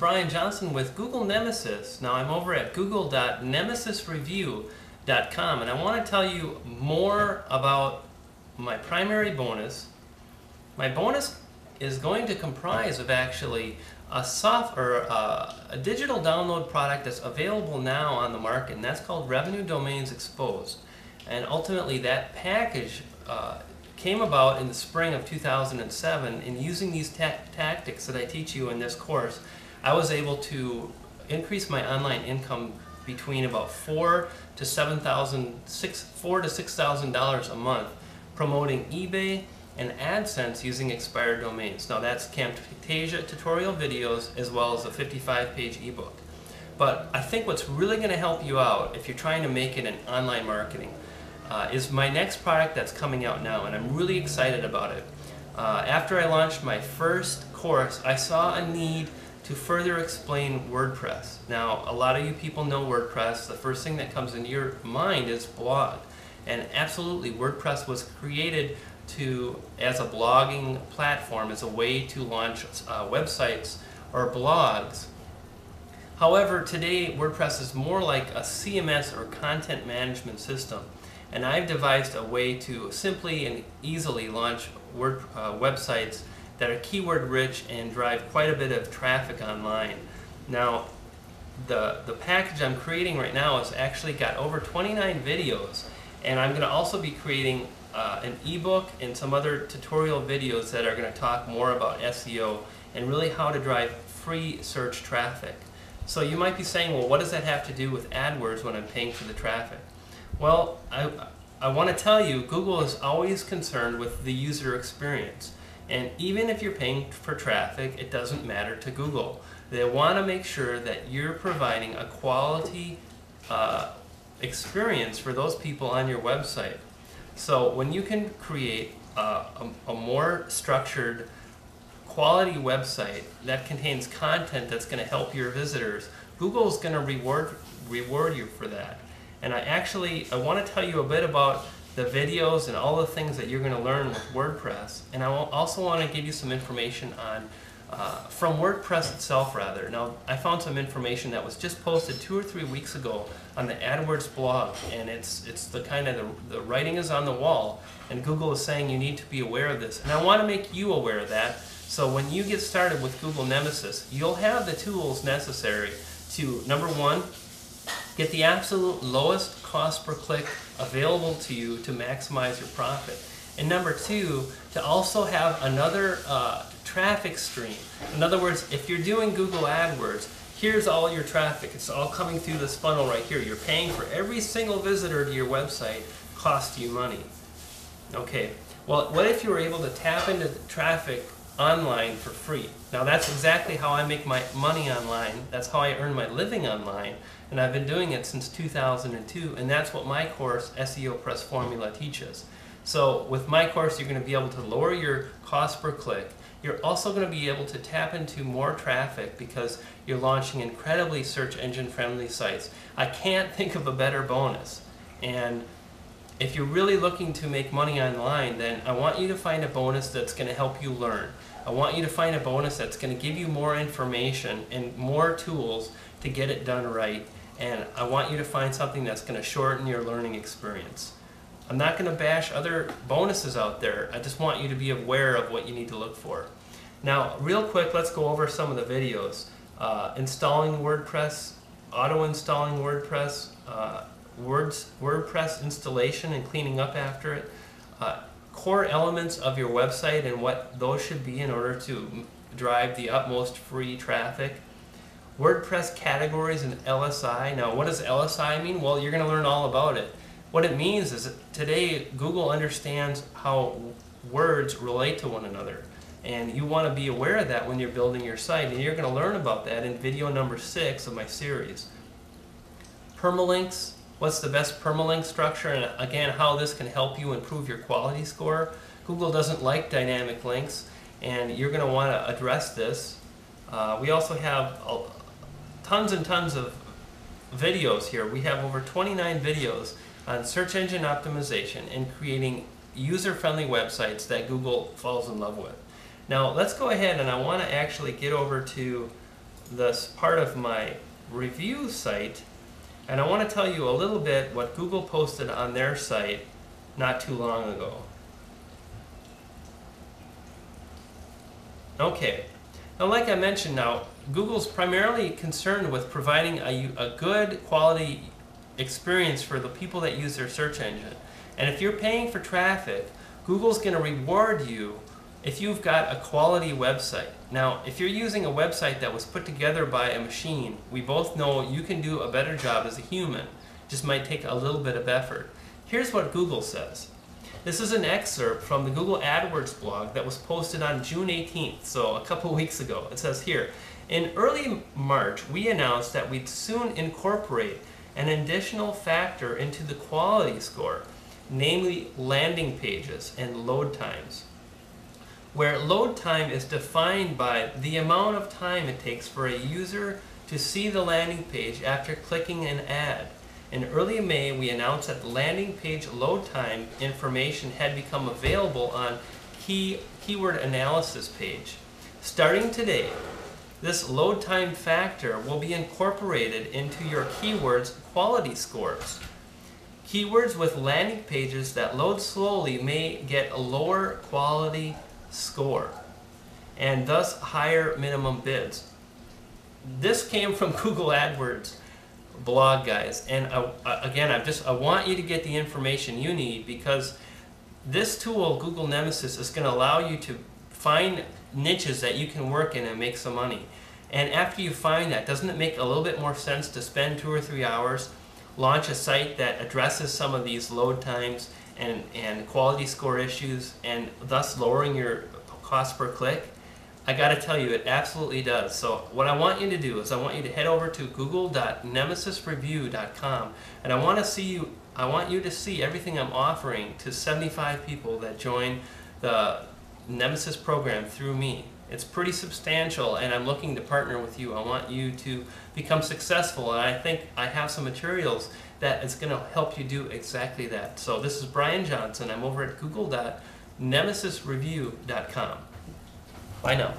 Brian Johnson with Google Nemesis. Now I'm over at google.nemesisreview.com and I want to tell you more about my primary bonus. My bonus is going to comprise of actually a soft or uh, a digital download product that's available now on the market and that's called Revenue Domains Exposed. And ultimately that package uh, came about in the spring of 2007 in using these ta tactics that I teach you in this course I was able to increase my online income between about four to seven thousand six four to six thousand dollars a month promoting eBay and AdSense using expired domains. Now that's Camtasia tutorial videos as well as a 55 page ebook. But I think what's really going to help you out if you're trying to make it in online marketing uh, is my next product that's coming out now, and I'm really excited about it. Uh, after I launched my first course, I saw a need to further explain WordPress. Now, a lot of you people know WordPress. The first thing that comes into your mind is blog. And absolutely, WordPress was created to as a blogging platform, as a way to launch uh, websites or blogs. However, today WordPress is more like a CMS or content management system and I've devised a way to simply and easily launch word, uh, websites that are keyword rich and drive quite a bit of traffic online. Now, the, the package I'm creating right now has actually got over 29 videos and I'm going to also be creating uh, an ebook and some other tutorial videos that are going to talk more about SEO and really how to drive free search traffic. So you might be saying, well, what does that have to do with AdWords when I'm paying for the traffic? Well, I, I want to tell you, Google is always concerned with the user experience. And even if you're paying for traffic, it doesn't matter to Google. They want to make sure that you're providing a quality uh, experience for those people on your website. So when you can create a, a, more structured, quality website that contains content that's going to help your visitors, Google is going to reward, reward you for that. And I actually, I want to tell you a bit about the videos and all the things that you're going to learn with WordPress. And I also want to give you some information on, uh, from WordPress itself rather. Now, I found some information that was just posted two or three weeks ago on the AdWords blog. And it's, it's the kind of, the, the writing is on the wall. And Google is saying you need to be aware of this. And I want to make you aware of that. So when you get started with Google Nemesis, you'll have the tools necessary to, number one, Get the absolute lowest cost per click available to you to maximize your profit. And number two, to also have another uh, traffic stream. In other words, if you're doing Google AdWords, here's all your traffic. It's all coming through this funnel right here. You're paying for every single visitor to your website cost you money. Okay, well, what if you were able to tap into traffic online for free? Now that's exactly how I make my money online. That's how I earn my living online. And I've been doing it since 2002, and that's what my course, SEO Press Formula, teaches. So with my course, you're going to be able to lower your cost per click. You're also going to be able to tap into more traffic because you're launching incredibly search engine friendly sites. I can't think of a better bonus. And if you're really looking to make money online, then I want you to find a bonus that's going to help you learn. I want you to find a bonus that's going to give you more information and more tools to get it done right and I want you to find something that's going to shorten your learning experience. I'm not going to bash other bonuses out there. I just want you to be aware of what you need to look for. Now, real quick, let's go over some of the videos. Uh, installing WordPress, auto-installing WordPress, uh, Words, WordPress installation and cleaning up after it, uh, core elements of your website and what those should be in order to drive the utmost free traffic, WordPress categories and LSI. Now, what does LSI mean? Well, you're going to learn all about it. What it means is that today Google understands how words relate to one another. And you want to be aware of that when you're building your site. And you're going to learn about that in video number six of my series. Permalinks. What's the best permalink structure? And again, how this can help you improve your quality score. Google doesn't like dynamic links. And you're going to want to address this. Uh, we also have tons and tons of videos here. We have over 29 videos on search engine optimization and creating user-friendly websites that Google falls in love with. Now let's go ahead and I want to actually get over to this part of my review site, and I want to tell you a little bit what Google posted on their site not too long ago. Okay, now like I mentioned now, Google's primarily concerned with providing a, a good quality experience for the people that use their search engine. And if you're paying for traffic, Google's going to reward you if you've got a quality website. Now, if you're using a website that was put together by a machine, we both know you can do a better job as a human. Just might take a little bit of effort. Here's what Google says. This is an excerpt from the Google AdWords blog that was posted on June 18th, so a couple weeks ago. It says here, in early March, we announced that we'd soon incorporate an additional factor into the quality score, namely landing pages and load times where load time is defined by the amount of time it takes for a user to see the landing page after clicking an ad. In early May, we announced that the landing page load time information had become available on key keyword analysis page. Starting today, this load time factor will be incorporated into your keywords quality scores. Keywords with landing pages that load slowly may get a lower quality score and thus higher minimum bids. This came from Google AdWords blog guys and again I just I want you to get the information you need because this tool Google Nemesis is going to allow you to find niches that you can work in and make some money and after you find that doesn't it make a little bit more sense to spend two or three hours launch a site that addresses some of these load times and, and quality score issues and thus lowering your cost per click, I got to tell you, it absolutely does. So what I want you to do is I want you to head over to google.nemesisreview.com and I want to see you I want you to see everything I'm offering to 75 people that join the Nemesis program through me. It's pretty substantial and I'm looking to partner with you. I want you to become successful and I think I have some materials that is going to help you do exactly that. So this is Brian Johnson. I'm over at google.nemesisreview.com. Bye now.